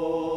Oh.